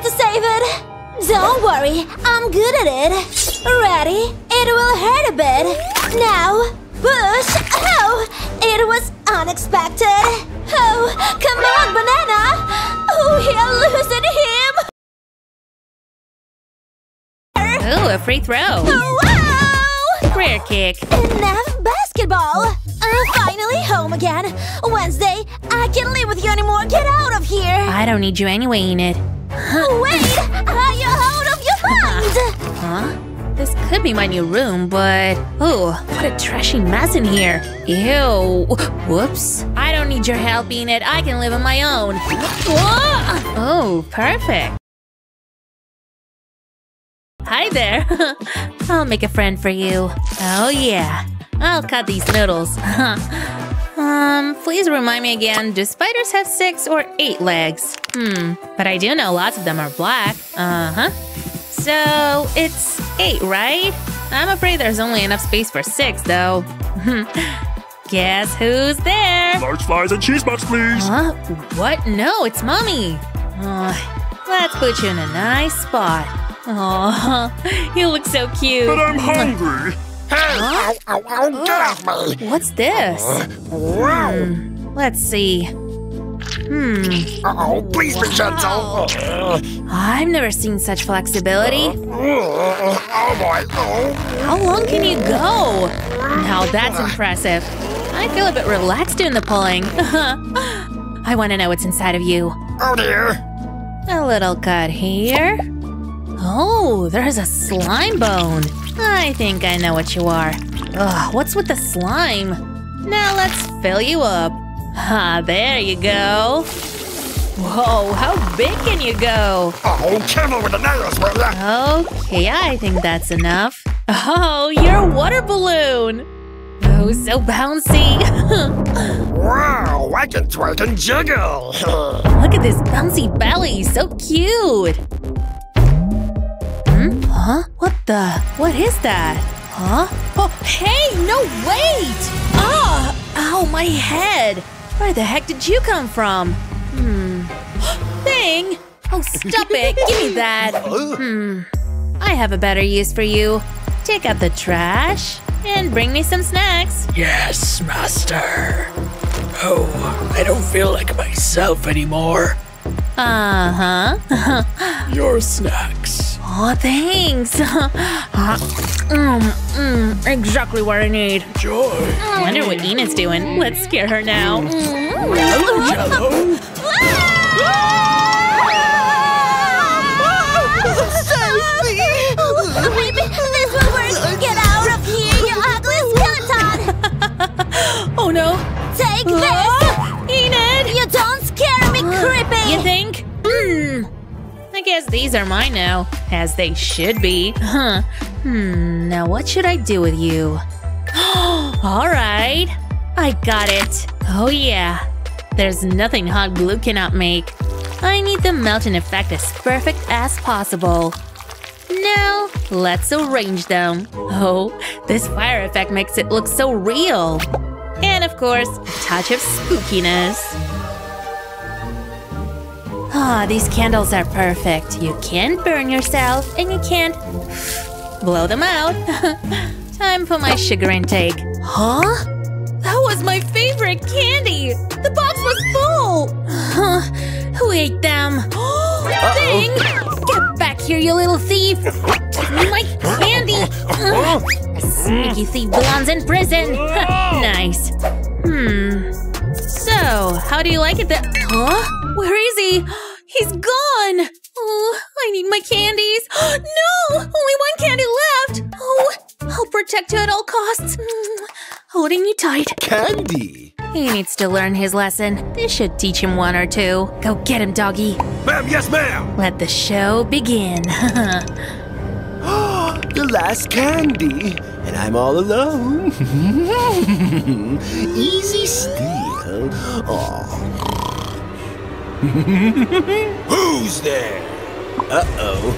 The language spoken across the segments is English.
have to save it. Don't worry, I'm good at it. Ready? It will hurt a bit. Now, push. Oh, it was unexpected. Oh, come on, banana. Oh, he'll loosen him. Ooh, a free throw. Oh, wow! Prayer kick. Enough basketball. I'm finally home again. Wednesday, I can't live with you anymore. Get out of here. I don't need you anyway, Enid. Wait, are you out of your mind? Huh? This could be my new room, but ooh, what a trashy mess in here. Ew. Whoops. I don't need your help, Enid. I can live on my own. Whoa! Oh, perfect. Hi there. I'll make a friend for you. Oh yeah. I'll cut these noodles. um, please remind me again, do spiders have six or eight legs? Hmm, but I do know lots of them are black. Uh-huh. So, it's eight, right? I'm afraid there's only enough space for six, though. Guess who's there? Large fries and cheese box, please. Huh? What? No, it's mommy. Uh, let's put you in a nice spot. Oh, you look so cute. But I'm hungry. Huh? Ow, ow, get off me! What's this? Wow! Hmm, let's see. Hmm, Uh-oh, please be gentle! I've never seen such flexibility. Oh boy! Oh. How long can you go? Now that's impressive. I feel a bit relaxed doing the pulling. I want to know what's inside of you. Oh dear! A little cut here. Oh, there's a slime bone. I think I know what you are. Ugh, what's with the slime? Now let's fill you up. Ah, there you go. Whoa, how big can you go? Oh, careful with the nails, will ya? Okay, I think that's enough. Oh, you're a water balloon. Oh, so bouncy. Wow, I can twerk and jiggle! Look at this bouncy belly, so cute. Huh? What the? What is that? Huh? Oh, hey, no, wait! Ah! Ow, my head! Where the heck did you come from? Hmm. Thing! Oh, stop it! Give me that! Hmm. I have a better use for you. Take out the trash and bring me some snacks. Yes, master. Oh, I don't feel like myself anymore. Uh huh. Your snacks. Oh, thanks. mm, mm, exactly what I need. Joy. I wonder what Enid's doing. Let's scare her now. Hello, Jello. Maybe this will work. Get out of here, you ugly skeleton! Oh no. Take this! You think? Hmm. I guess these are mine now, as they should be. Huh. Hmm. Now what should I do with you? All right. I got it. Oh yeah. There's nothing hot glue cannot make. I need the melting effect as perfect as possible. Now, let's arrange them. Oh, this fire effect makes it look so real. And of course, a touch of spookiness. Ah, these candles are perfect. You can't burn yourself and you can't blow them out. Time for my sugar intake. Huh? That was my favorite candy! The box was full! Huh? Who ate them? Thing! Get back here, you little thief! Give me my candy! A sneaky thief belongs in prison! nice. Hmm. So, how do you like it that- Huh? Where is he? He's gone! Oh, I need my candies! No! Only one candy left! Oh, I'll protect you at all costs. Mm, Holding you tight. Candy! He needs to learn his lesson. This should teach him one or two. Go get him, doggy. Ma'am, yes, ma'am. Let the show begin. the last candy! And I'm all alone. Easy steal. Oh. Who's there? Uh-oh.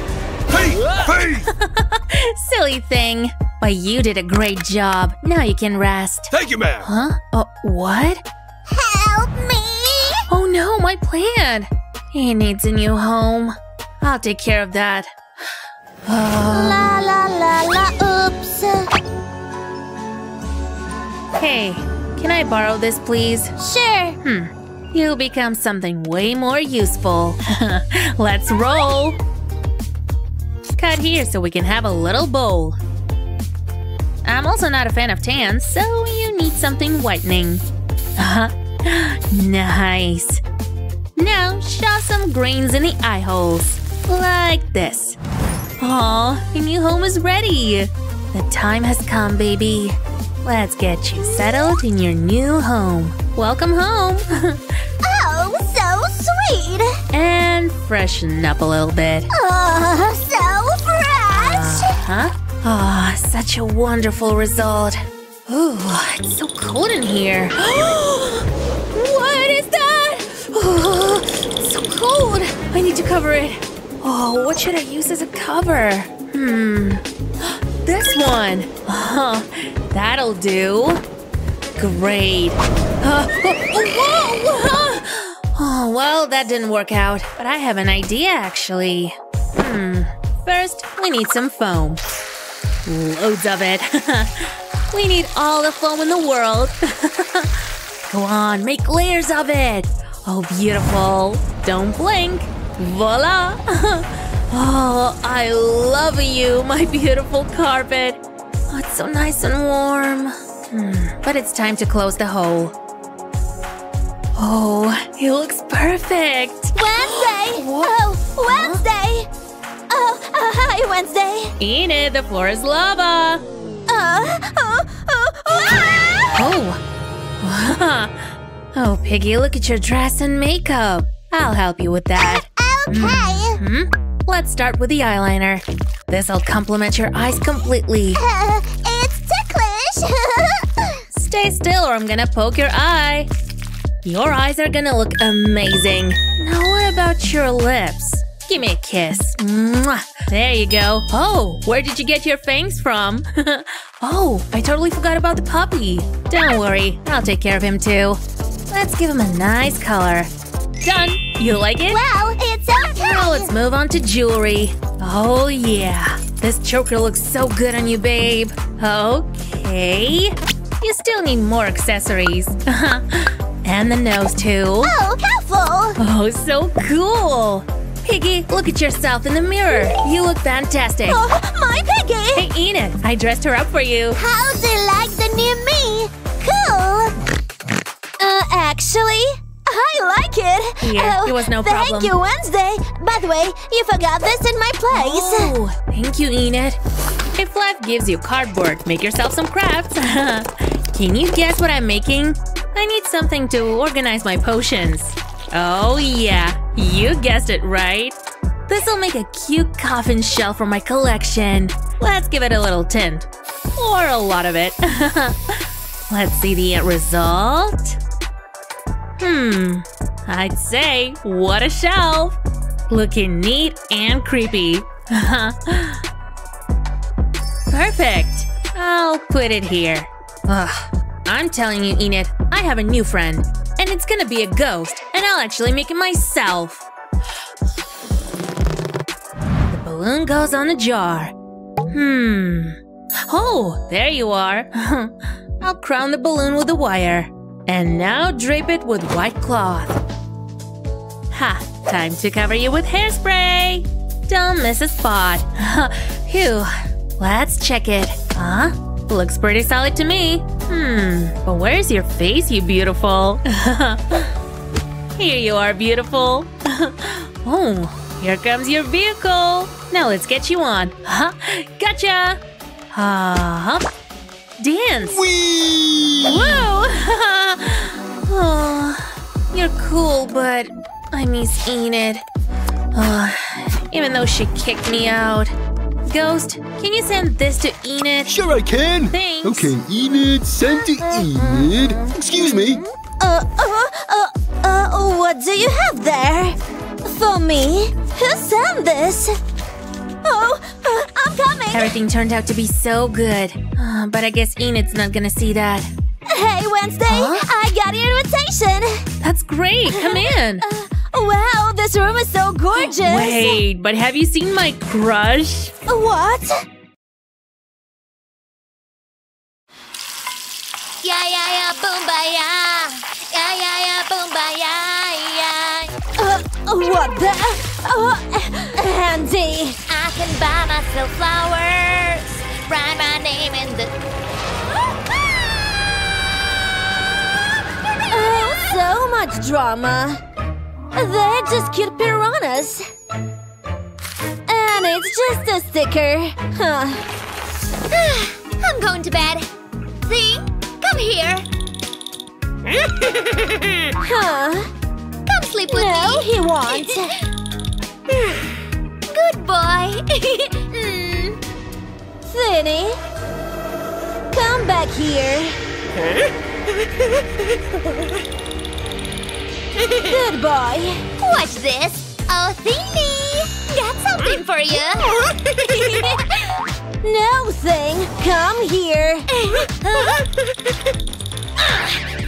Hey, hey! Silly thing. But you did a great job. Now you can rest. Thank you, ma'am. Huh? Uh, what? Help me! Oh no, my plant! He needs a new home. I'll take care of that. La la la la, oops. Hey, can I borrow this, please? Sure. Hmm. You become something way more useful. Let's roll! Cut here so we can have a little bowl. I'm also not a fan of tans, so you need something whitening. nice. Now, shove some grains in the eye holes. Like this. Aw, your new home is ready. The time has come, baby. Let's get you settled in your new home. Welcome home. Oh, so sweet. and freshen up a little bit. Oh, so fresh. Huh? Ah, such a wonderful result. Ooh, it's so cold in here. what is that? Oh, it's so cold. I need to cover it. Oh, what should I use as a cover? Hmm. This one. Oh, that'll do. Great. Uh, oh, whoa. Oh, well, that didn't work out. But I have an idea, actually. Hmm. First, we need some foam. Loads of it. we need all the foam in the world. Go on, make layers of it. Oh, beautiful. Don't blink. Voila. oh, I love you, my beautiful carpet. Oh, it's so nice and warm. Hmm, But it's time to close the hole. Oh, it looks perfect. Wednesday. Oh, Wednesday. Oh, uh, hi, Wednesday. Enid, the floor is lava. Uh, oh, oh, ah! Oh. oh, Piggy, look at your dress and makeup. I'll help you with that. Okay. Hmm? Let's start with the eyeliner. This'll complement your eyes completely. Uh, it's ticklish. Stay still or I'm gonna poke your eye. Your eyes are gonna look amazing. Now what about your lips? Give me a kiss. Mwah. There you go. Oh, where did you get your fangs from? oh, I totally forgot about the puppy. Don't worry, I'll take care of him too. Let's give him a nice color. Done. You like it? okay. Now let's move on to jewelry. Oh yeah, this choker looks so good on you, babe. Okay. You still need more accessories. and the nose too. Oh, careful. Oh, so cool. Piggy, look at yourself in the mirror. You look fantastic. Oh, my piggy. Hey, Enid, I dressed her up for you. How do you like the new me? Cool. Uh, actually, I like it. Here, oh, it was no thank problem. Thank you, Wednesday. By the way, you forgot this in my place. Oh, thank you, Enid. If life gives you cardboard, make yourself some crafts. Can you guess what I'm making? I need something to organize my potions. Oh yeah, you guessed it right. This'll make a cute coffin shell for my collection. Let's give it a little tint. Or a lot of it. Let's see the end result. Hmm, I'd say, what a shelf! Looking neat and creepy. Perfect! I'll put it here. Ugh, I'm telling you, Enid, I have a new friend. And it's gonna be a ghost, and I'll actually make it myself. The balloon goes on a jar. Hmm. Oh, there you are. I'll crown the balloon with a wire. And now drape it with white cloth. Ha! Time to cover you with hairspray! Don't miss a spot. Phew. Let's check it. Huh? Looks pretty solid to me. Hmm. But where's your face, you beautiful? Here you are, beautiful. oh, here comes your vehicle. Now let's get you on. Huh? Gotcha! Uh, huh? Dance! Whoa! oh, you're cool, but I miss Enid. Oh, even though she kicked me out. Ghost, can you send this to Enid? Sure I can. Thanks. Okay, Enid, send to Enid. Excuse me. Uh, uh, uh, uh, what do you have there? For me? Who sent this? Oh, uh, I'm coming. Everything turned out to be so good. Uh, but I guess Enid's not gonna see that. Hey, Wednesday, Huh? I got your invitation. That's great. Come in. Wow, This room is so gorgeous! Wait, but have you seen my crush? What? Yeah, yeah, yeah, boom, ba, yeah. Yeah, yeah, yeah, boom, ba, yeah, yeah. Uh, what the? Uh, Andy! I can buy myself flowers. Write my name in the. Oh, so much drama. They're just cute piranhas. And it's just a sticker. Huh. I'm going to bed. See? Come here. Huh. Come sleep with No, me. he won't. Good boy. Mm. Thinny. Come back here. Good boy. Watch this. Oh, Thinny. Got something for you. No thing. Come here.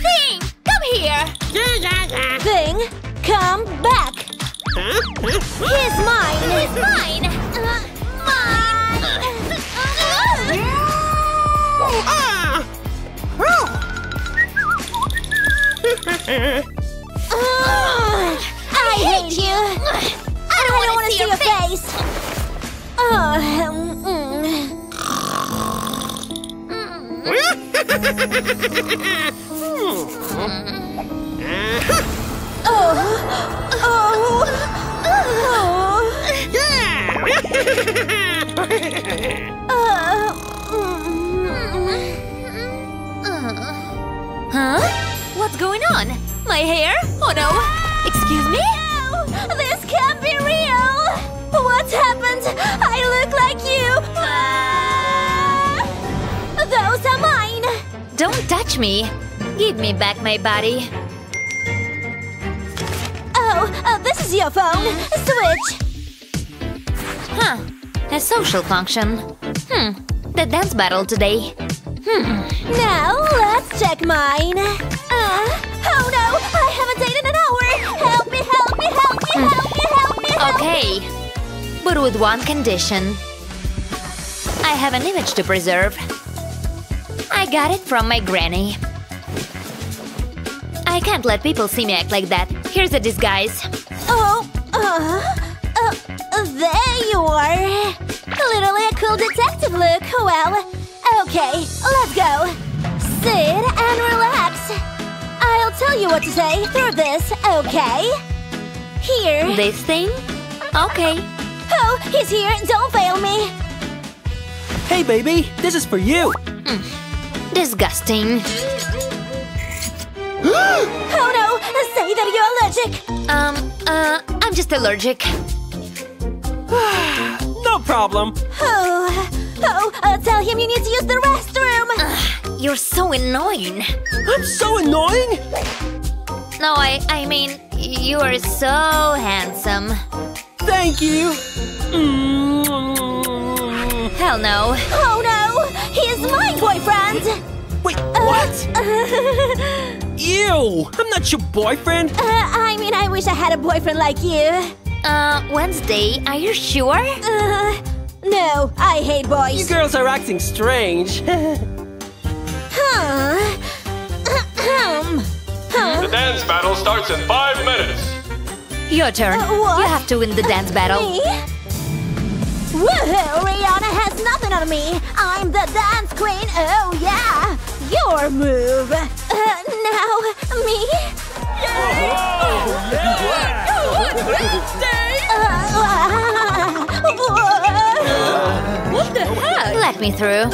Thing, come here. Thing. Come back. He's mine. It's mine. Uh, mine. Ugh, I hate you. I don't, don't want to see your face. face. Oh, mm. oh, oh, oh. Huh? What's going on? My hair? Oh no! Excuse me? No, this can't be real. What happened? I look like you. Ah! Those are mine. Don't touch me. Give me back my body. Uh, this is your phone. Switch. Huh. A social function. Hmm. The dance battle today. Hmm. Now let's check mine. Uh, oh no, I haven't dated in an hour. Help me, help me, help me, help me, help me. Help me. Okay. But with one condition. I have an image to preserve. I got it from my granny. I can't let people see me act like that. Here's a disguise. Oh, uh, uh, there you are. Literally a cool detective look. Well, okay, let's go. Sit and relax. I'll tell you what to say through this, okay? Here. This thing? Okay. Oh, he's here. Don't fail me. Hey, baby, this is for you. Disgusting. Oh no, say that you're allergic. Um, uh, I'm just allergic. No problem. Oh, oh, uh, tell him you need to use the restroom. You're so annoying. I'm so annoying. No, I, I mean, you are so handsome. Thank you. Mm. Hell no. Oh no, Uh, Ew! I'm not your boyfriend. I mean, I wish I had a boyfriend like you. Uh, Wednesday, are you sure? Uh, no, I hate boys. You girls are acting strange. Huh? Ahem. The dance battle starts in five minutes. Your turn. Uh, what? You have to win the dance battle. Me? Woohoo! Rihanna has nothing on me. I'm the dance queen. Oh yeah. Your move. Uh, now me. Uh, What the heck? Let me through.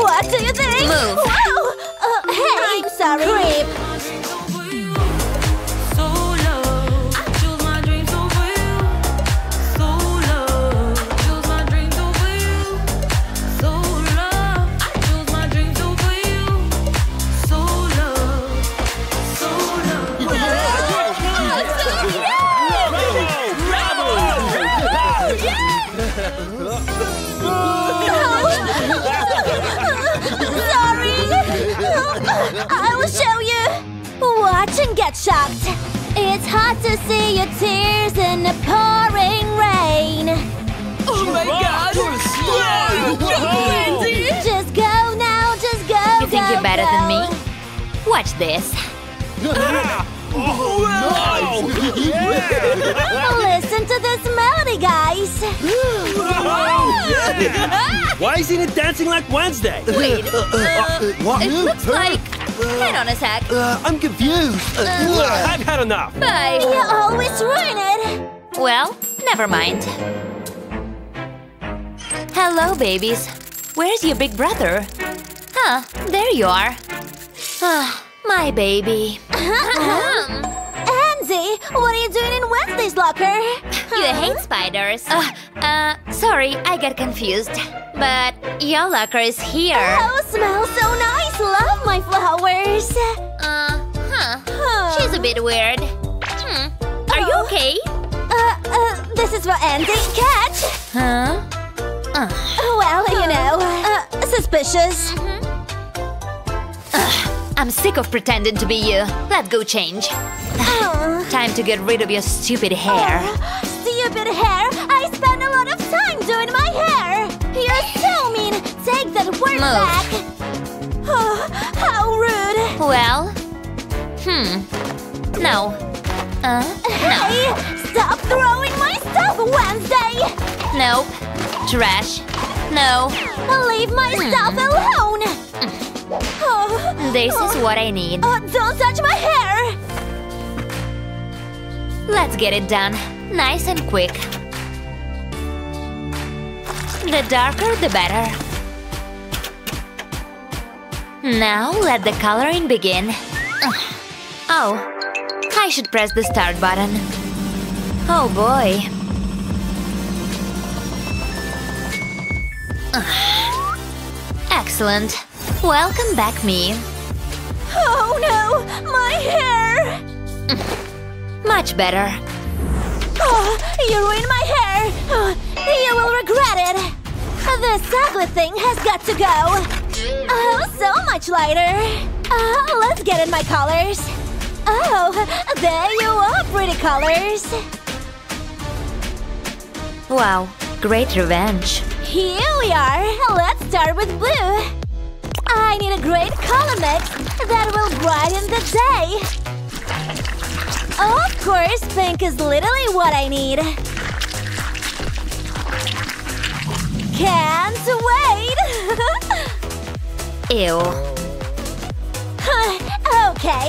what do you think? Move. Whoa! Uh, hey, I'm sorry. Creep. got shocked. It's hard to see your tears in the pouring rain. Oh my god! Yeah. Go, Wendy! Just go now, just go, You think go, you're better go. than me? Watch this. Ah. Oh, wow. Listen to this melody, guys. Wow. Yeah. Why isn't it dancing like Wednesday? Wait, uh, uh, uh, what? it looks like Hang on a sec. Uh, I'm confused. Uh, I've had enough. Bye. You always ruin it. Well, never mind. Hello, babies. Where's your big brother? Huh, there you are. Ah, my baby. Andy, what are you doing in Wednesday's locker? You hate spiders. Uh, uh, sorry, I got confused. But your locker is here. Oh, smells so nice. Love my flowers. Uh, huh. Huh. She's a bit weird. Hmm. Are you Oh. okay? Uh, uh, this is for Andy. Catch. Huh? Uh. Well, you know, uh, suspicious. I'm sick of pretending to be you. Let's go change. Oh. Time to get rid of your stupid hair. Stupid hair! I spend a lot of time doing my hair! You're so mean! Take that word Move. back! Oh, how rude! Well, hmm. No. Uh, no. Hey! Stop throwing my stuff, Wednesday! nope. Trash. No. Leave my stuff alone! Oh, This is what I need. oh, don't touch my hair! Let's get it done. Nice and quick. The darker, the better. Now let the coloring begin. Uh, oh, I should press the start button. Oh boy. Ugh. Excellent. Welcome back, me. Oh no! My hair! Much better. Oh, you ruined my hair! Oh, you will regret it! This ugly thing has got to go! Oh, so much lighter! Uh, let's get in my colors! Oh, there you are, pretty colors! Wow, great revenge. Here we are! Let's start with blue! I need a great color mix that will brighten the day! Of course, pink is literally what I need! Can't wait! Ew. okay,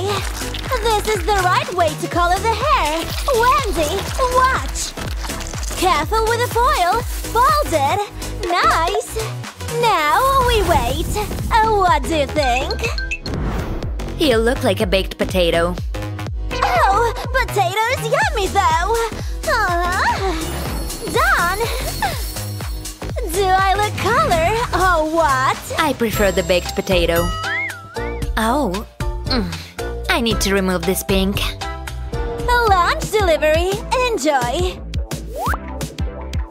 this is the right way to color the hair. Wendy, watch. Careful with the foil. Folded. Nice. Now we wait. Uh, what do you think? You look like a baked potato. Oh, potatoes yummy though. Uh, done. Do I look color or what? I prefer the baked potato. Oh. mm. I need to remove this pink. Lunch delivery. Enjoy.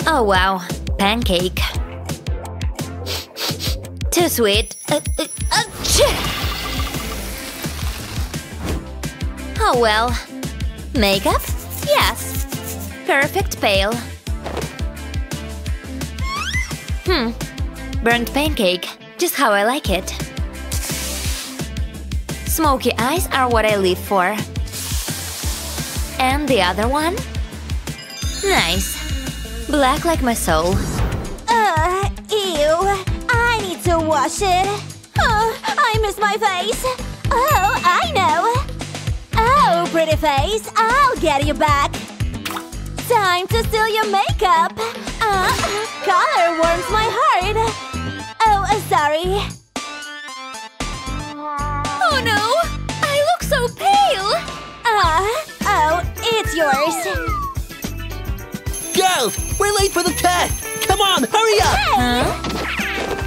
Oh wow, pancake. Too sweet. Uh, uh, achoo! oh well. Makeup? Yes. Perfect pale. Hmm. Burnt pancake. Just how I like it. Smoky eyes are what I live for. And the other one? Nice. Black like my soul. Uh, ew. I need to wash it. Oh, I miss my face. Oh, I know. Oh, pretty face, I'll get you back. Time to steal your makeup. Uh, color warms my heart. Oh, uh, sorry. Oh no! I look so pale! Uh, oh, it's yours. Girls, we're late for the test. Come on, hurry up. Hey!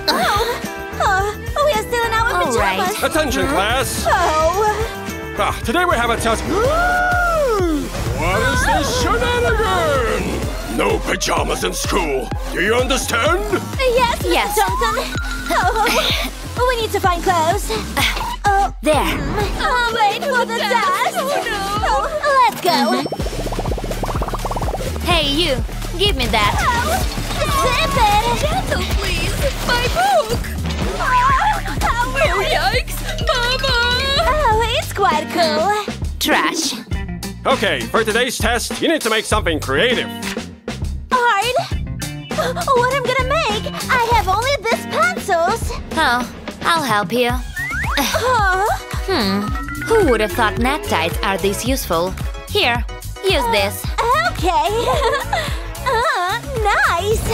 Oh, oh, we are still in our All pajamas. right. Attention, class. Oh, Ah, today we have a test. what is this oh. shenanigan? No pajamas in school. Do you understand? yes, Yes. Johnson. Oh, we need to find clothes. Uh, oh, There. oh wait for the test. Oh, no. let's go. Mm-hmm. Hey, you. Give me that. Oh, zip it. Gentle, please. My book. Oh, how rude. Yikes. Mama. Oh, it's quite cool. Trash. Okay, for today's test, you need to make something creative. Hard? What I'm gonna make? I have only these pencils. Oh, I'll help you. Huh? Hmm. Who would have thought neckties are this useful? Here, use this. Okay. nice.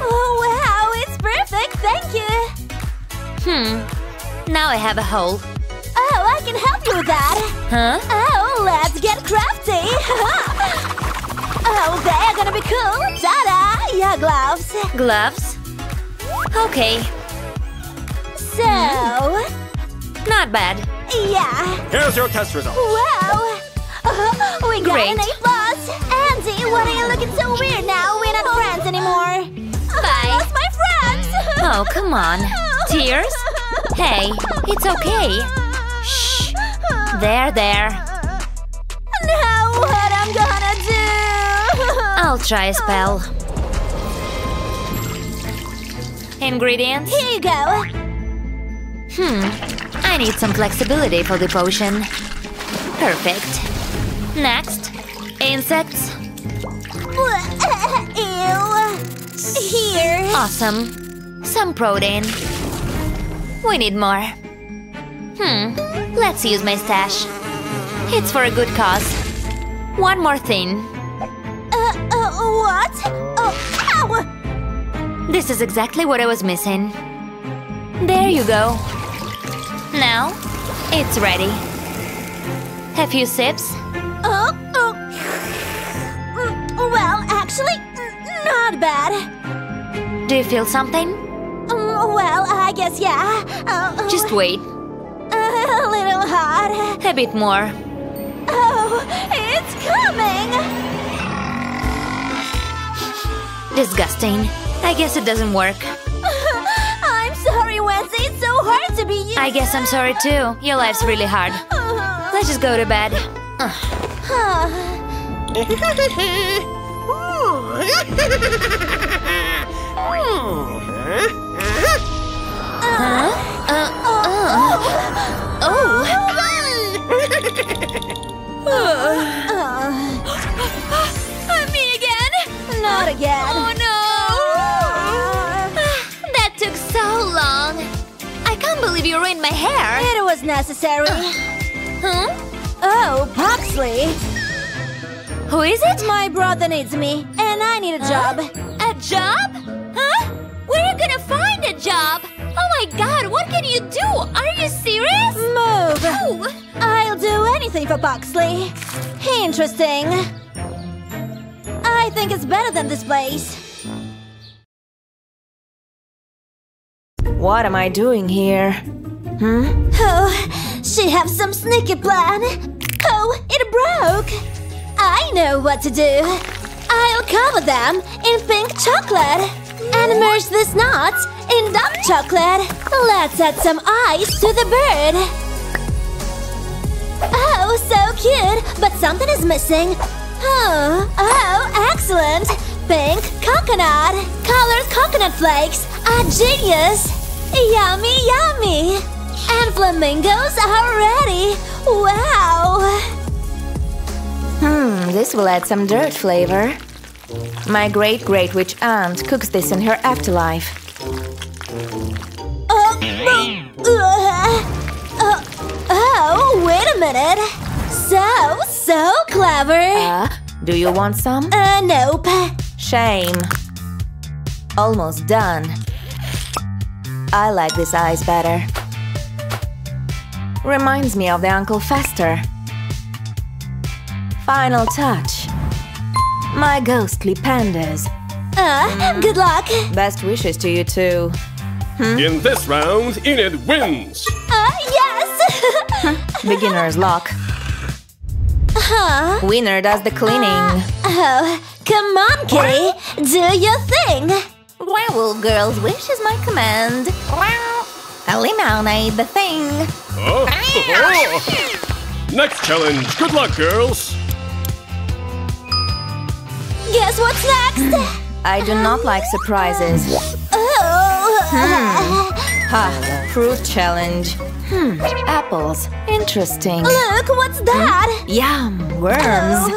Oh wow, it's perfect. Thank you. Hmm. Now I have a hole. Oh, I can help you with that. Huh? Oh, let's get crafty. oh, they're gonna be cool. Ta-da! Your gloves. Gloves? Okay, So, not bad. yeah. Here's your test result. Wow! Uh, we got Great. an A why are you looking so weird now? We're not friends anymore. I Bye. lost my friends. Oh, come on. Tears? Hey, it's okay. Shh. There, there. Now what I'm gonna do? I'll try a spell. Ingredients? Here you go. Hmm. I need some flexibility for the potion. Perfect. Next, insects. Ew. Here. Awesome. Some protein. We need more. Hmm. Let's use my stash. It's for a good cause. One more thing. Uh, uh, what? Oh, ow! This is exactly what I was missing. There you go. Now, it's ready. A few sips. Oh, oh. Well, actually, not bad. Do you feel something? Mm, Well, I guess yeah. Uh, Just wait. a little hot. A bit more. Oh, it's coming! Disgusting. I guess it doesn't work. I'm sorry, Wednesday. It's so hard to be you. I guess I'm sorry too. Your life's really hard. Let's just go to bed. Me again? Not again. Oh no! that took so long. I can't believe you ruined my hair. It was necessary. Huh? Oh, Pugsley. Who is it? My brother needs me, and I need a job. A job? Huh? Where are you gonna find a job? Oh my god, what can you do? Are you serious? Move. Oh, I'll do anything for Pugsley. Interesting. I think it's better than this place. What am I doing here? Hmm? Oh, she have some sneaky plan. Oh, it broke. I know what to do. I'll cover them in pink chocolate and immerse these nuts in dark chocolate. Let's add some ice to the bird. Oh, so cute, but something is missing. Oh, oh, excellent. Pink coconut. Colored coconut flakes are genius. Yummy, yummy. And flamingos are ready. Wow. Hmm, this will add some dirt flavor. My great great witch aunt cooks this in her afterlife. Oh, oh, wait a minute. So, so clever. Uh, do you want some? Uh, nope. Shame. Almost done. I like this ice better. Reminds me of the Uncle Fester. Final touch. My ghostly pandas. Uh, good luck. Best wishes to you too. In this round, Enid wins. Uh, yes. Beginner's luck. huh? Winner does the cleaning. Oh, come on, kitty. Do your thing. Werewolf girl's wish is my command. Eliminate the thing. Oh. Next challenge. Good luck, girls. Guess what's next? I do not like surprises. Oh. Ha, fruit challenge. Hmm, apples. Interesting. Look, what's that? Yum, worms.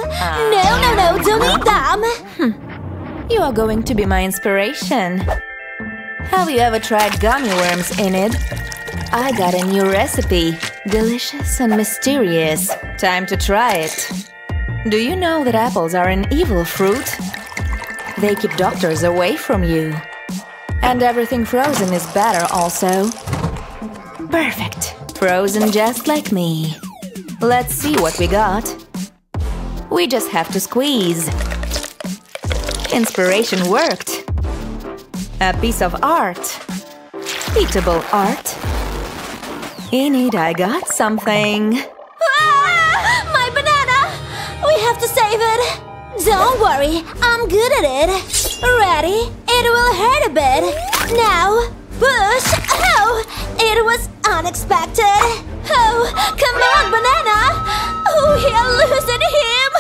No, no, no, don't eat them. Hmm. You are going to be my inspiration. Have you ever tried gummy worms, Enid? I got a new recipe. Delicious and mysterious. Time to try it. Do you know that apples are an evil fruit? They keep doctors away from you. And everything frozen is better also. Perfect. Frozen just like me. Let's see what we got. We just have to squeeze. Inspiration worked. A piece of art. Eatable art. In it, I got something. Don't worry, I'm good at it. Ready? It will hurt a bit. Now, push. Oh, it was unexpected. Oh, come on, banana. Oh, are losing him.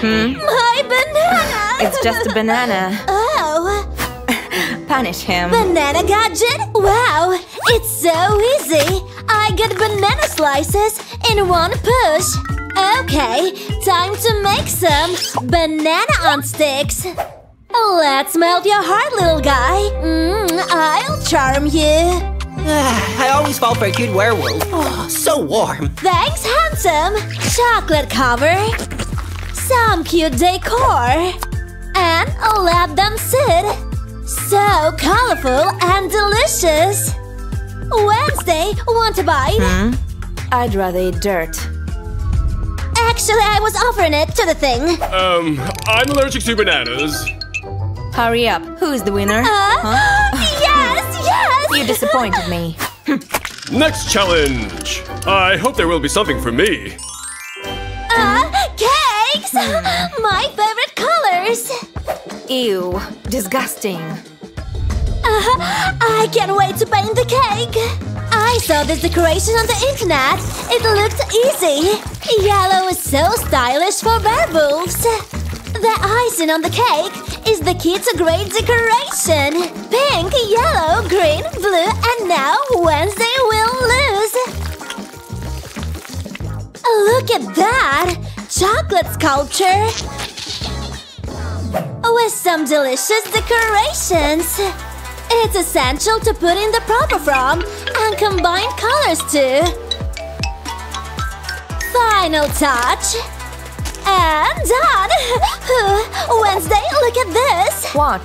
Hmm? my banana. It's just a banana. Oh, Punish him. banana gadget? Wow, it's so easy. I get banana slices in one push. Okay, time to make some banana on sticks. Let's melt your heart, little guy. Mm, I'll charm you. I always fall for a cute werewolf. Oh, so warm. Thanks, handsome. Chocolate cover. Some cute decor. And let them sit. So colorful and delicious. Wednesday, want a bite? Hmm? I'd rather eat dirt. Actually, I was offering it to the thing. Um, I'm allergic to bananas. Hurry up. Who's the winner? Uh, Yes, yes! You disappointed me. Next challenge. I hope there will be something for me. Uh, cakes! My favorite colors! Ew. Disgusting. Uh, I can't wait to paint the cake! I saw this decoration on the internet. It looked easy. Yellow is so stylish for werewolves. The icing on the cake is the key to great decoration. Pink, yellow, green, blue, and now Wednesday will lose. Look at that! Chocolate sculpture! With some delicious decorations! It's essential to put in the proper form and combine colors too. Final touch. And done! Wednesday, look at this! What?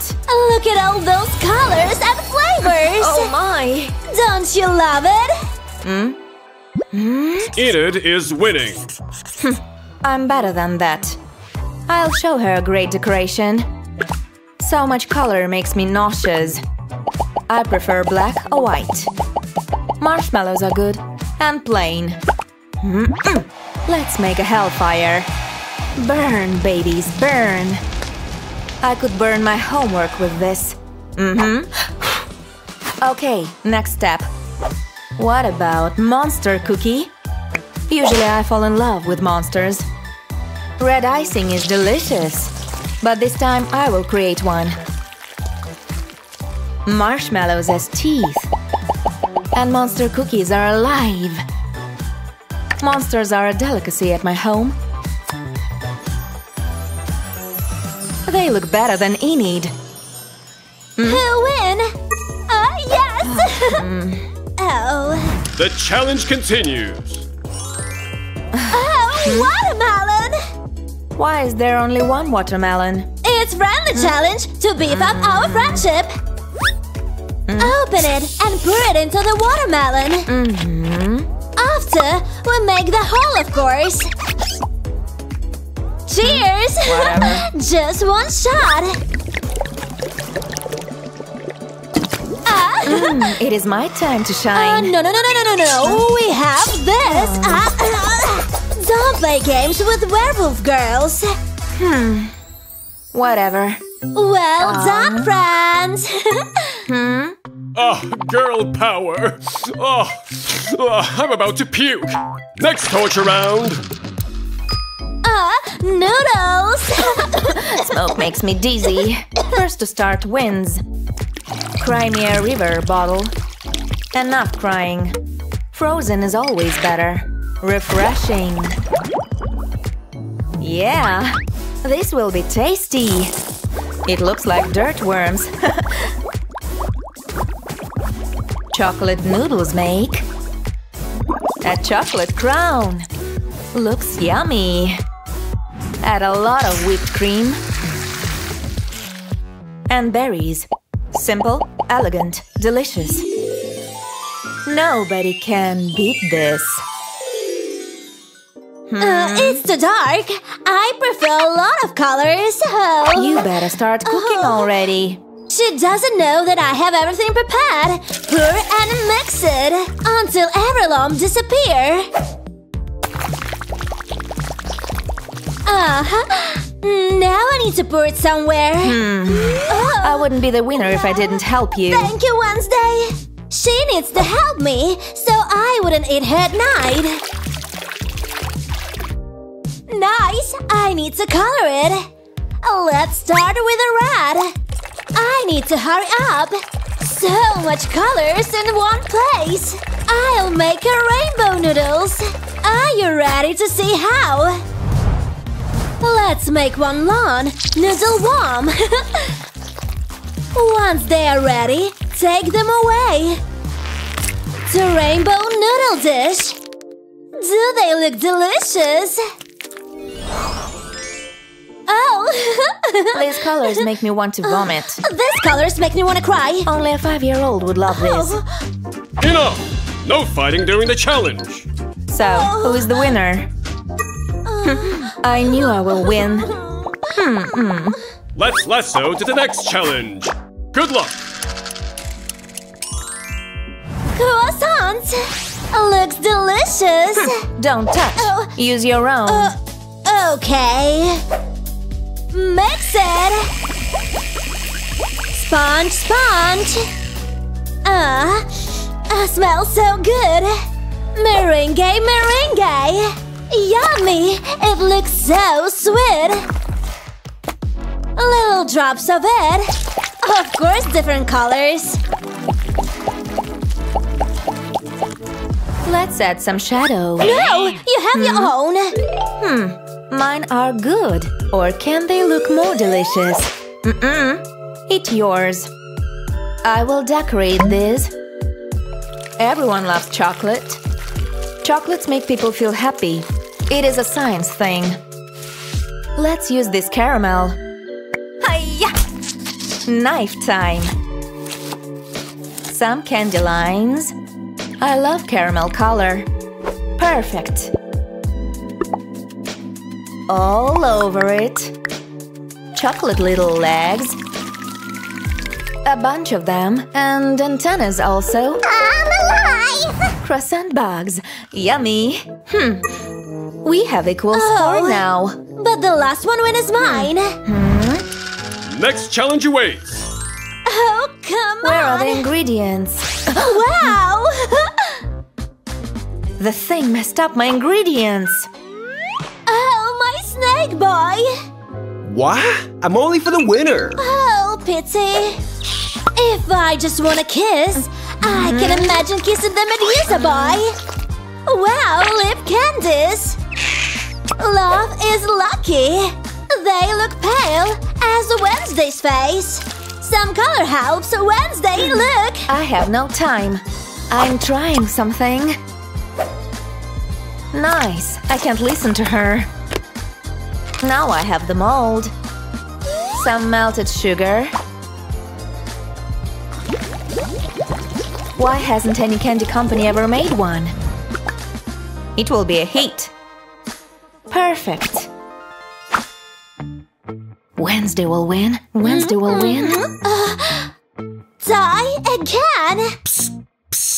Look at all those colors and flavors! Oh my! Don't you love it? Hmm? Enid is winning. I'm better than that. I'll show her a great decoration. So much color makes me nauseous. I prefer black or white. Marshmallows are good and plain. Mm-mm. Let's make a hellfire. Burn, babies, burn. I could burn my homework with this. Mm-hmm. Okay, next step. What about monster cookie? Usually I fall in love with monsters. Red icing is delicious. But this time I will create one. Marshmallows as teeth. And monster cookies are alive. Monsters are a delicacy at my home. They look better than Enid. Hmm? Who win? Uh, yes! Ah, hmm. oh. The challenge continues. Oh, watermelon! Why is there only one watermelon? It's friendly challenge to beef up our friendship. Open it and pour it into the watermelon. Mhm. After, we make the hole, of course. Cheers! Just one shot. Ah, It is my time to uh, shine. no, no, no, no, no, no, no. We have this. Ah, ah. don't play games with werewolf girls. Hmm. Whatever. Well done, friends. Ah, girl power. Oh, ah, I'm about to puke. Next torture round. uh, noodles. Smoke makes me dizzy. First to start wins. Crimea River bottle. Enough crying. Frozen is always better. Refreshing. Yeah, this will be tasty. It looks like dirt worms. chocolate noodles make. A chocolate crown. Looks yummy. Add a lot of whipped cream. And berries. Simple, elegant, delicious. Nobody can beat this. Uh, it's too dark. I prefer a lot of colors. Oh. You better start cooking already. She doesn't know that I have everything prepared. Pour and mix it until Everlom disappear. Uh-huh. Now I need to pour it somewhere. Oh, I wouldn't be the winner if I didn't help you. thank you, Wednesday. She needs to help me, so I wouldn't eat her at night. Nice! I need to color it. Let's start with a red. I need to hurry up. So much colors in one place. I'll make a rainbow noodles. Are you ready to see how? Let's make one lawn noodle warm. Once they are ready, take them away. The rainbow noodle dish. Do they look delicious? Oh! These colors make me want to vomit. These colors make me want to cry. Only a five-year-old would love this. Oh. Enough! No fighting during the challenge. So, who is the winner? I knew I will win. Hmm, hmm. Let's lasso to the next challenge. Good luck! Croissant! Looks delicious. Hmm, don't touch. Oh. Use your own. Uh, okay. Mix it. Sponge, sponge. Ah, uh smells so good. Meringue, meringue. Yummy. It looks so sweet. Little drops of it. Of course, different colors. Let's add some shadow. No, you have your own. Hmm, mine are good. Or can they look more delicious? Mm-mm. Eat yours. I will decorate this. Everyone loves chocolate. Chocolates make people feel happy. It is a science thing. Let's use this caramel. Hiya! Knife time. Some candy lines. I love caramel color. Perfect. All over it. Chocolate little legs. A bunch of them, and antennas also. I'm alive! Croissant bugs. Yummy. Hmm. We have equal Oh. score now. But the last one win is mine. Next challenge awaits. Oh, come Where are the ingredients? wow! The thing messed up my ingredients. My snake boy! What? I'm only for the winner. Oh, pity. If I just want a kiss, I can hmm? imagine kissing them at User Boy. Wow, lip candies. Love is lucky. They look pale as Wednesday's face. Some color helps Wednesday hmm. look. I have no time. I'm trying something. Nice. I can't listen to her. Now I have the mold. Some melted sugar. Why hasn't any candy company ever made one? It will be a hit. Perfect. Wednesday will win. Wednesday will mm-hmm. win. Uh, die again.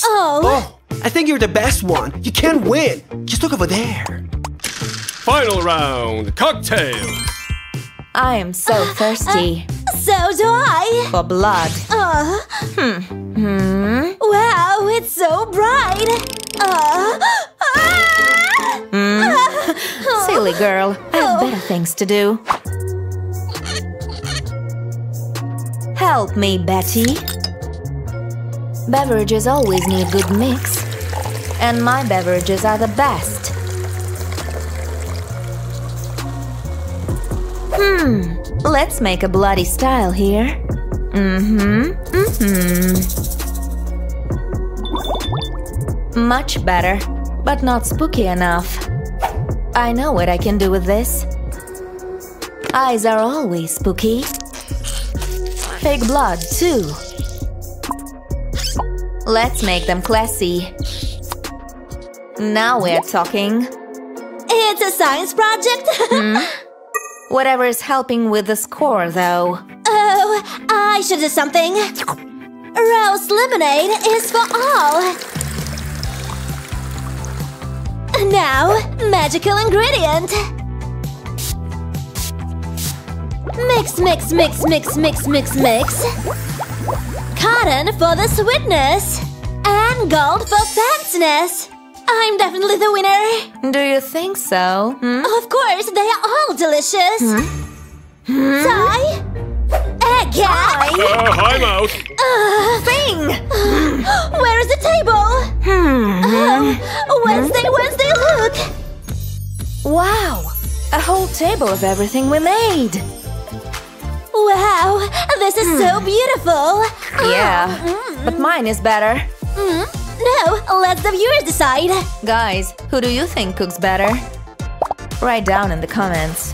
Oh, Oh, I think you're the best one. You can't win. Just look over there. Final round, cocktails. I am so thirsty so do I. for blood. Uh, Hmm. Hmm. wow, it's so bright. Uh, ah! Silly girl. I have better things to do. Help me, Betty. Beverages always need good mix. And my beverages are the best. Hmm, let's make a bloody style here. Mm-hmm, mm-hmm. Much better, but not spooky enough. I know what I can do with this. Eyes are always spooky. Fake blood, too. Let's make them classy. Now we're talking. It's a science project. Whatever is helping with the score, though. oh, I should do something. Rose lemonade is for all. Now, magical ingredient. Mix, mix, mix, mix, mix, mix, mix. Cotton for the sweetness. And gold for fanciness. I'm definitely the winner. Do you think so? Hmm? Of course, they are all delicious. Hmm? Hmm? Tie? Egg guy? Uh, I'm out. Thing! Where is the table? Hmm. Oh, Wednesday, Wednesday, look! Wow! A whole table of everything we made! Wow, this is so beautiful! Yeah, ah, mm. but mine is better. No, let the viewers decide. Guys, who do you think cooks better? Write down in the comments.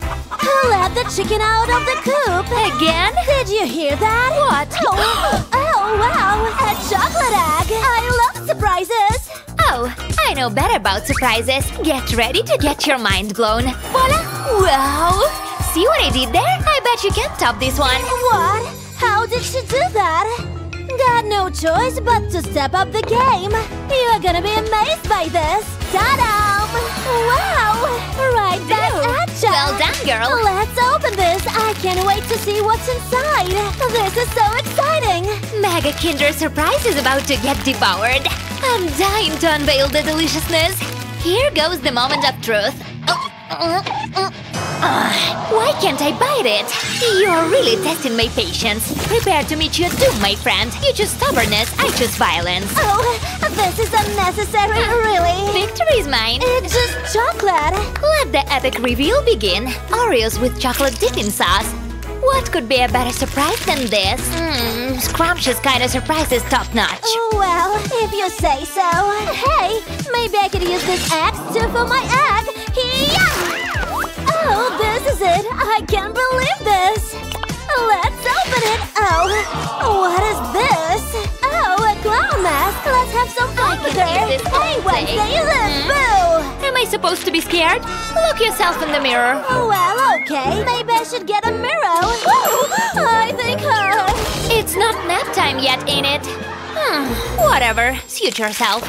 Who Let the chicken out of the coop! Again? Did you hear that? What? Oh, oh wow! A chocolate egg! I love surprises! Oh, I know better about surprises. Get ready to get your mind blown. Voila! Wow! See what I did there? I bet you can't top this one. What? How did she do that? Got no choice but to step up the game. You're gonna be amazed by this. Ta-da! Wow! Right back at ya. Well done, girl. Let's open this. I can't wait to see what's inside. This is so exciting. Mega Kinder Surprise is about to get devoured. I'm dying to unveil the deliciousness. Here goes the moment of truth. Why can't I bite it? You're really testing my patience. Prepare to meet your doom, my friend. You choose stubbornness, I choose violence. Oh, this is unnecessary, really. Victory is mine. It's just chocolate. Let the epic reveal begin. Oreos with chocolate dipping sauce. What could be a better surprise than this? Mmm, scrumptious kind of surprise is top notch. Well, if you say so. Hey, maybe I could use this axe to fill my egg. Hiya! Oh, this is it. I can't believe this. Let's open it. Oh, what is this? Oh, a clown mask. Let's have some fun I with can her. eat this all Hey, day. Wednesday, let's boo. Am I supposed to be scared? Look yourself in the mirror. Well, okay. Maybe I should get a mirror. Woo! I think her. It's not nap time yet, ain't it? Hmm, whatever. Suit yourself.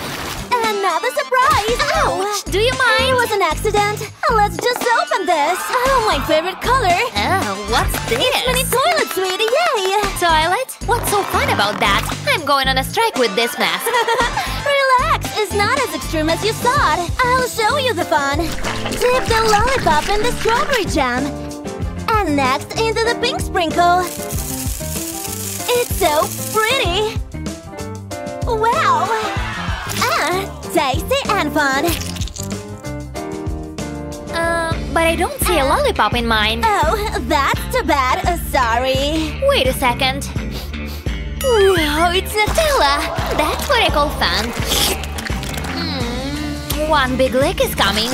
Another surprise! Ouch! Do you mind? It was an accident. Let's just open this. Oh, my favorite color. Oh, what's this? Mini this? toilet, sweetie. Yay! Toilet? What's so fun about that? I'm going on a strike with this mess. Relax. It's not as extreme as you thought. I'll show you the fun. Dip the lollipop in the strawberry jam. And next into the pink sprinkle. It's so pretty. Wow. Ah, tasty and fun. Uh, but I don't see a lollipop in mine. Oh, that's too bad. Uh, sorry. Wait a second. Wow, it's Nutella! That's what I call fun. Mm, one big lick is coming.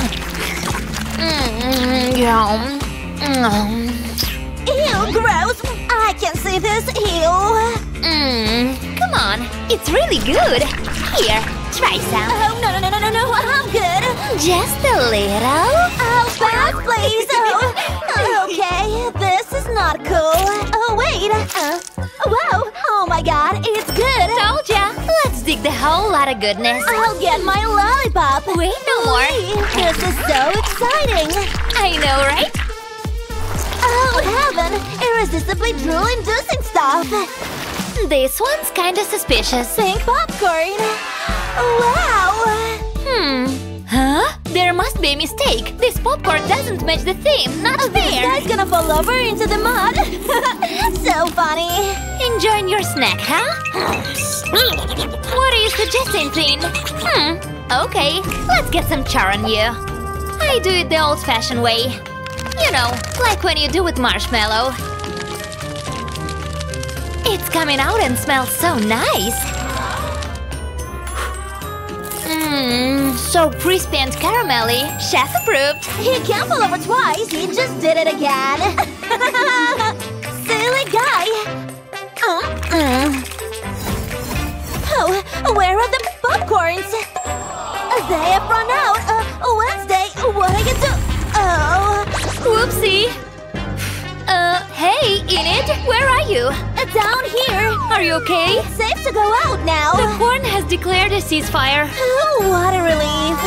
Mm, yum. Mm, Ew, gross. I can see this. Ew. mm, come on, it's really good. Here, try some. Oh, no, no, no, no, no, no. I'm good. Just a little. Oh, please. Oh, okay. This is not cool. Oh, wait. Uh, whoa. Oh, my God. It's good. Told ya. Let's dig the whole lot of goodness. I'll get my lollipop. Wait, no more. This is so exciting. I know, right? Oh, heaven. Irresistibly drool-inducing stuff. This one's kinda suspicious. Pink popcorn. Wow. Hmm. Huh? There must be a mistake. This popcorn doesn't match the theme. Not This fair. guy's gonna fall over into the mud. so funny. Enjoying your snack, huh? what are you suggesting, Finn? Hmm. Okay, let's get some char on you. I do it the old-fashioned way. You know, like when you do with marshmallow. It's coming out and smells so nice. Mmm, so crispy and caramelly. Chef approved. He can't fall over twice. He just did it again. Silly guy. Uh-uh. Oh, where are the popcorns? They have run out. Uh, Wednesday, what are you do? Oh, Whoopsie. Uh, hey, Enid, where are you? uh, down here. Are you okay? It's Safe to go out now. The corn has declared a ceasefire. Oh, what a relief.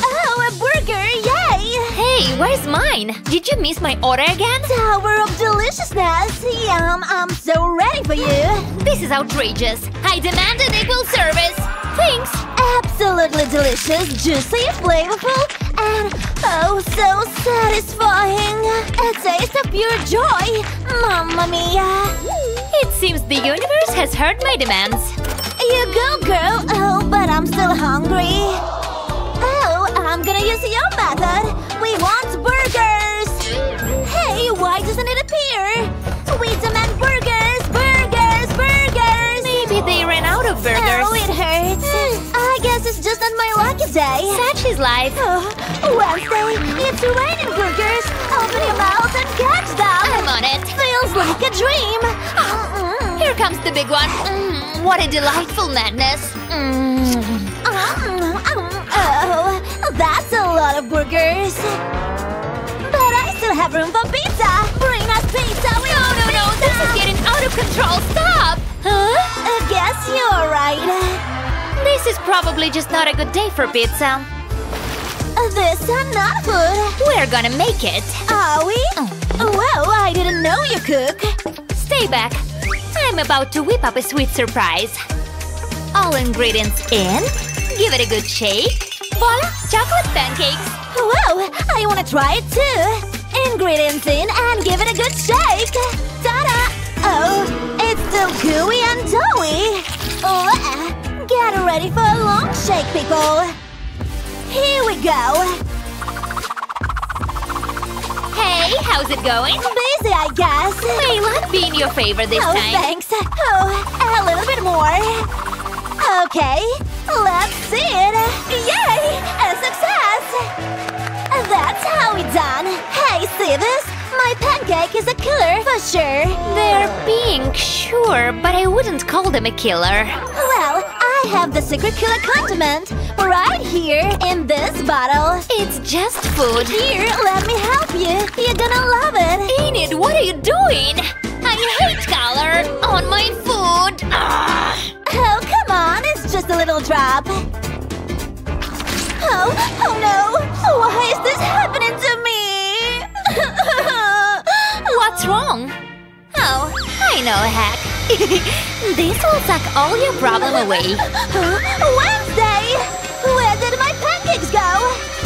Oh, a burger, yay! Hey, where's mine? Did you miss my order again? Tower of deliciousness. Yum, I'm so ready for you. This is outrageous. I demand an equal service. Thanks. Absolutely delicious, juicy, flavorful, and oh, so satisfying. A taste of pure joy. Mamma mia. It seems the universe has heard my demands. You go, girl. Oh, but I'm still hungry. Oh, I'm gonna use your method. We want burgers. Hey, why doesn't it appear? We demand burgers, burgers, burgers. Maybe they ran out of burgers. Oh, it hurts. I guess it's just not my lucky day. Such is life. Oh, Wednesday, it's raining burgers. Open your mouth and catch them. I'm on it. Feels like a dream. Here comes the big one. Mm, what a delightful madness. Mm. Oh, that's a lot of burgers. But I still have room for pizza. Bring us pizza. We No, no, no. This is getting out of control. Stop. Huh? I guess you're right. This is probably just not a good day for pizza. This is not food. We're gonna make it. Are we? Mm. Well, I didn't know you cook. Stay back. I'm about to whip up a sweet surprise. All ingredients in. Give it a good shake. Voila! Chocolate pancakes. Whoa, I want to try it too. Ingredients in and give it a good shake. Ta-da! Oh, it's still gooey and doughy. Oh, get ready for a long shake, people. Here we go. Hey, how's it going? Busy, I guess. May luck be in your favor this Oh, time. thanks. Oh, a little bit more. Okay, let's see it. Yay! A success! That's how it's done. Hey, see this? My pancake is a killer for sure. They're being sure, but I wouldn't call them a killer. Well, I have the secret killer condiment right here in this bottle. It's just food. Here, let me help you. You're gonna love it. Enid, what are you doing? I hate color on my food. Ah. Oh, come on, it's just a little drop. Oh, oh no! Why is this happening to me? What's wrong? Oh, I know a hack. this will suck all your problem away. Wednesday! Where did my pancakes go?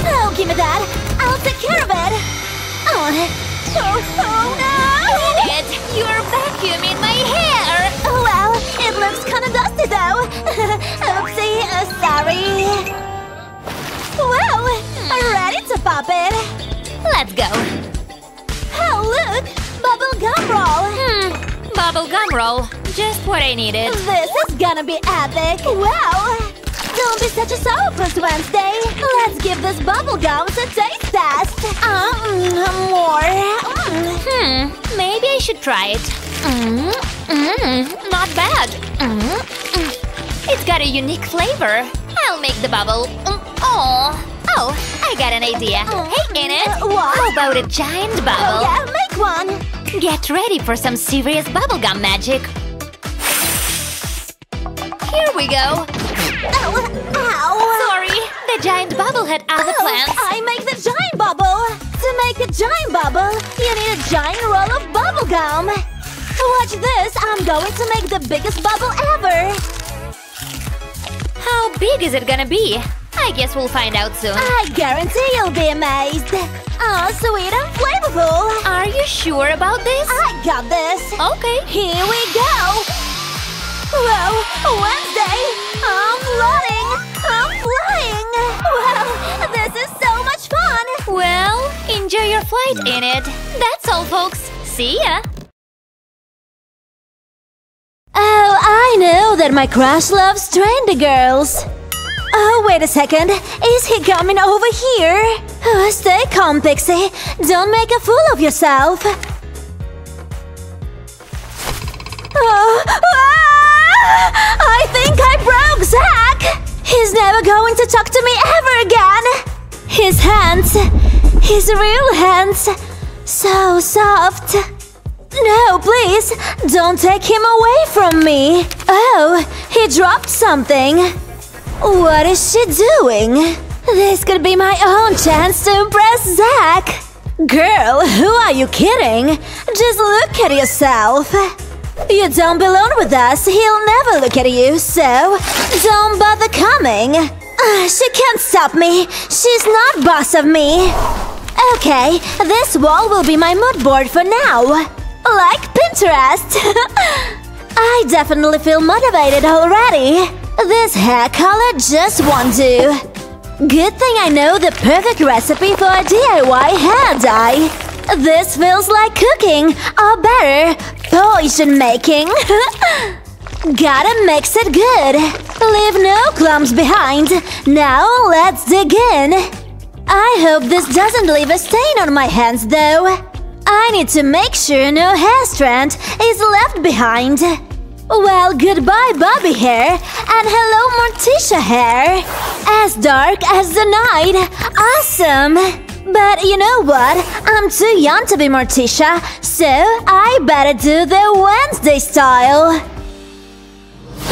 Oh, give me that. I'll take care of it. Oh, oh, oh no! Enid, you're vacuuming my hair. Well, it looks kinda dusty though. Oopsie, uh, sorry. Whoa! Ready to pop it. Let's go. Oh, look! Bubble gum roll! Hmm, bubble gum roll. Just what I needed. This is gonna be epic! Wow! Don't be such a sourpuss, Wednesday! Let's give this bubble gum a taste test! Uh, mm, more! Mm. Hmm, maybe I should try it. Mmm, mmm, not bad. Mmm, mm. It's got a unique flavor. I'll make the bubble. Mm, oh, oh, I got an idea. Hey, Enid, Uh, what? how about a giant Oh, bubble? yeah, make one! Get ready for some serious bubblegum magic. Here we go. Oh, ow! Sorry, the giant bubble had other Oh, plans. I make the giant bubble! To make a giant bubble, you need a giant roll of bubblegum! Watch this, I'm going to make the biggest bubble ever! How big is it gonna be? I guess we'll find out soon. I guarantee you'll be amazed. Oh, sweet and flavorful. Are you sure about this? I got this. Okay. Here we go. Whoa, Wednesday. I'm floating. I'm flying. Wow, this is so much fun. Well, enjoy your flight in it. That's all, folks. See ya. Oh, I know that my crush loves trendy girls. Oh, wait a second. Is he coming over here? Oh, stay calm, Pixie. Don't make a fool of yourself. Oh, ah! I think I broke Zach! He's never going to talk to me ever again! His hands, his real hands, so soft. No, please, don't take him away from me. Oh, he dropped something. What is she doing? This could be my own chance to impress Zach. Girl, who are you kidding? Just look at yourself. You don't belong with us. He'll never look at you, so don't bother coming. Uh, she can't stop me. She's not boss of me. Okay, this wall will be my mood board for now. Like Pinterest. I definitely feel motivated already. This hair color just won't do. Good thing I know the perfect recipe for a DIY hair dye. This feels like cooking, or better, potion making. Gotta mix it good. Leave no clumps behind. Now let's dig in. I hope this doesn't leave a stain on my hands though. I need to make sure no hair strand is left behind. Well, goodbye Barbie hair and hello Morticia hair. As dark as the night. Awesome. But you know what? I'm too young to be Morticia, so I better do the Wednesday style.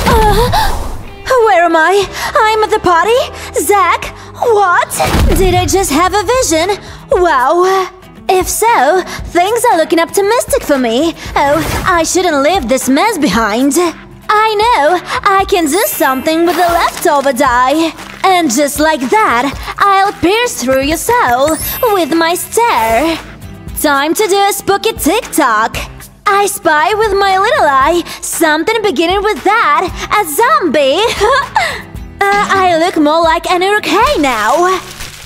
Uh, where am I? I'm at the party? Zach? What? Did I just have a vision? Wow. If so, things are looking optimistic for me. Oh, I shouldn't leave this mess behind. I know, I can do something with the leftover dye. And just like that, I'll pierce through your soul with my stare. Time to do a spooky TikTok. I spy with my little eye something beginning with that, a zombie. uh, I look more like an Uruk-hai now.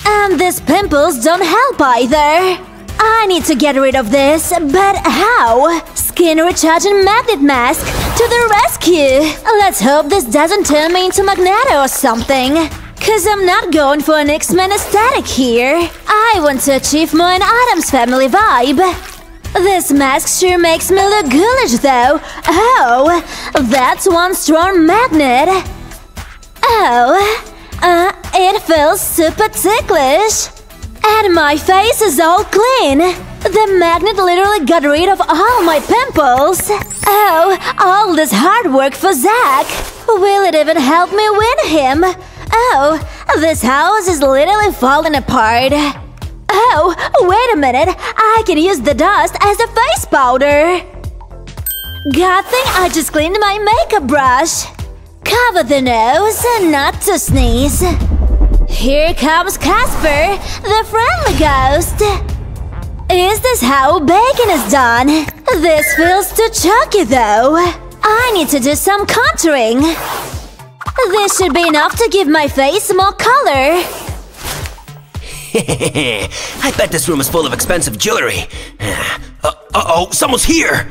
And these pimples don't help either. I need to get rid of this, but how? Skin recharging magnet mask to the rescue! Let's hope this doesn't turn me into Magneto or something. Cause I'm not going for an X-Men aesthetic here. I want to achieve more an Addams Family vibe. This mask sure makes me look ghoulish though. Oh, that's one strong magnet. Oh, uh, it feels super ticklish. And my face is all clean! The magnet literally got rid of all my pimples! Oh, all this hard work for Zach! Will it even help me win him? Oh, this house is literally falling apart! Oh, wait a minute! I can use the dust as a face powder! Good thing I just cleaned my makeup brush! Cover the nose, not to sneeze! Here comes Casper, the friendly ghost! Is this how bacon is done? This feels too chunky though. I need to do some contouring. This should be enough to give my face more color. I bet this room is full of expensive jewelry. Uh, uh-oh, someone's here!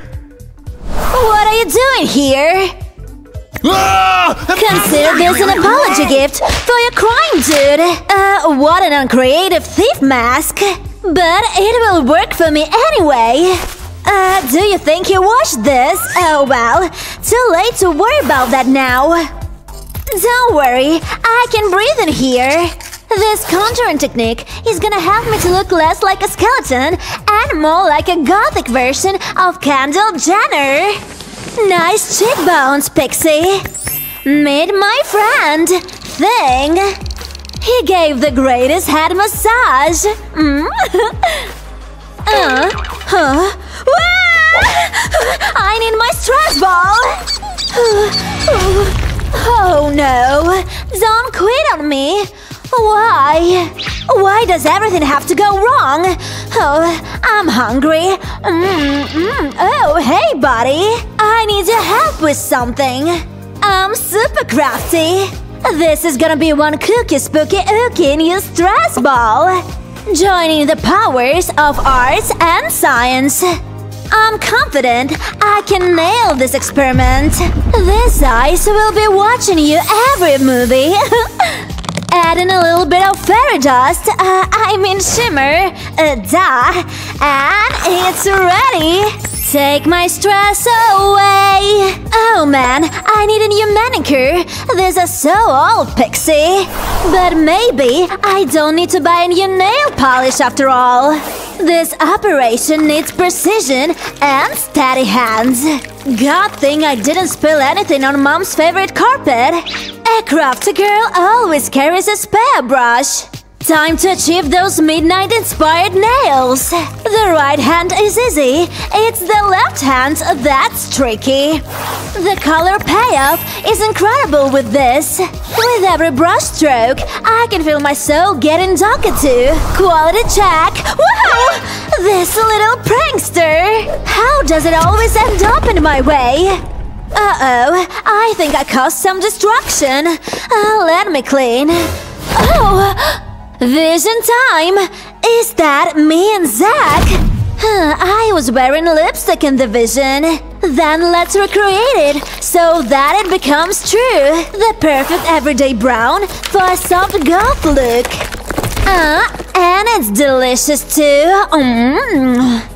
What are you doing here? Consider this an apology gift for your crime, dude. Uh, what an uncreative thief mask. But it will work for me anyway. Uh, do you think you washed this? Oh well, too late to worry about that now. Don't worry, I can breathe in here. This contouring technique is gonna help me to look less like a skeleton and more like a gothic version of Kendall Jenner. Nice cheekbones, Pixie. Meet my friend, Thing. He gave the greatest head massage. Mm? uh, huh? I need my stress ball. oh no! Don't quit on me. Why? Why does everything have to go wrong? Oh, I'm hungry. Mm, mm. Oh, hey, buddy. I need your help with something. I'm super crafty. This is gonna be one cookie spooky ookie new stress ball. Joining the powers of arts and science. I'm confident I can nail this experiment. This eyes will be watching you every movie. Adding a little bit of fairy dust, uh, I mean shimmer, uh, duh, and it's ready. Take my stress away. Oh man, I need a new manicure. This is so old, Pixie. But maybe I don't need to buy a new nail polish after all. This operation needs precision and steady hands. God thing I didn't spill anything on mom's favorite carpet. A crafty girl always carries a spare brush. Time to achieve those midnight-inspired nails! The right hand is easy, it's the left hand that's tricky. The color payoff is incredible with this. With every brush stroke, I can feel my soul getting darker too. Quality check! Woohoo! This little prankster! How does it always end up in my way? Uh-oh, I think I caused some destruction. Uh, let me clean. Oh! Vision time! Is that me and Zach? I was wearing lipstick in the vision. Then let's recreate it so that it becomes true. The perfect everyday brown for a soft goth look. Uh, and it's delicious too. Mm.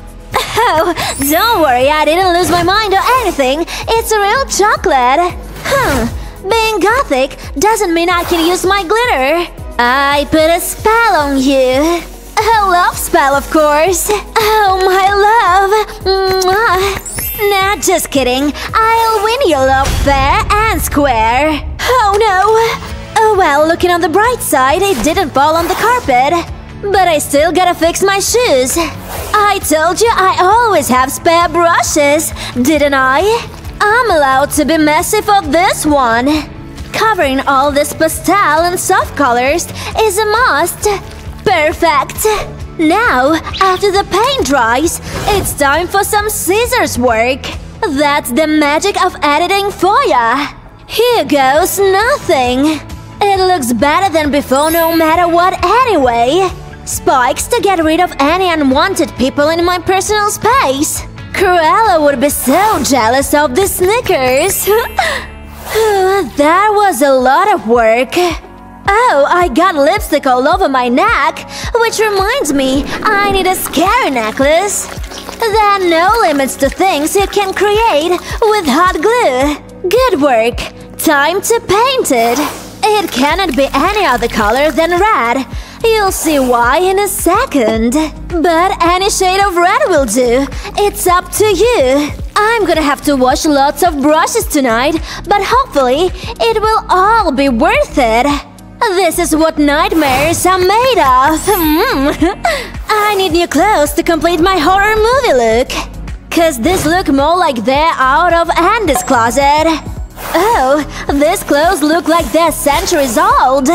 Oh, don't worry, I didn't lose my mind or anything. It's real chocolate. Huh. Being gothic doesn't mean I can use my glitter. I put a spell on you. A love spell, of course. Oh, my love. Mwah. Nah, just kidding. I'll win your love fair and square. Oh no. Oh well, looking on the bright side, it didn't fall on the carpet. But I still gotta fix my shoes. I told you I always have spare brushes, didn't I? I'm allowed to be messy for this one. Covering all this pastel and soft colors is a must. Perfect! Now, after the paint dries, it's time for some scissors work. That's the magic of editing Foya. Here goes nothing. It looks better than before no matter what anyway. Spikes to get rid of any unwanted people in my personal space. Cruella would be so jealous of the Snickers. Uh, that was a lot of work. Oh, I got lipstick all over my neck, which reminds me, I need a scary necklace. There are no limits to things you can create with hot glue. Good work. Time to paint it. It cannot be any other color than red. You'll see why in a second. But any shade of red will do. It's up to you. I'm gonna have to wash lots of brushes tonight, but hopefully it will all be worth it. This is what nightmares are made of. Mm. I need new clothes to complete my horror movie look. Cause this look more like they're out of Andy's closet. Oh, these clothes look like they're centuries old.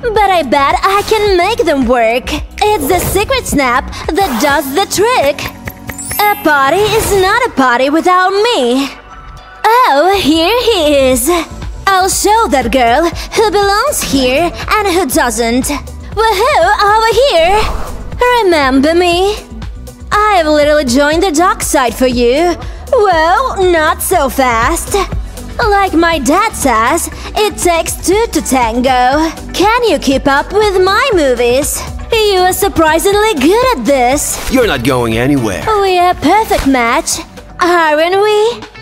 But I bet I can make them work. It's the secret snap that does the trick. A party is not a party without me. Oh, here he is. I'll show that girl who belongs here and who doesn't. Woohoo, over here! Remember me? I've literally joined the dark side for you. Well, not so fast. Like my dad says, it takes two to tango. Can you keep up with my movies? You are surprisingly good at this. You're not going anywhere. We are a perfect match, aren't we?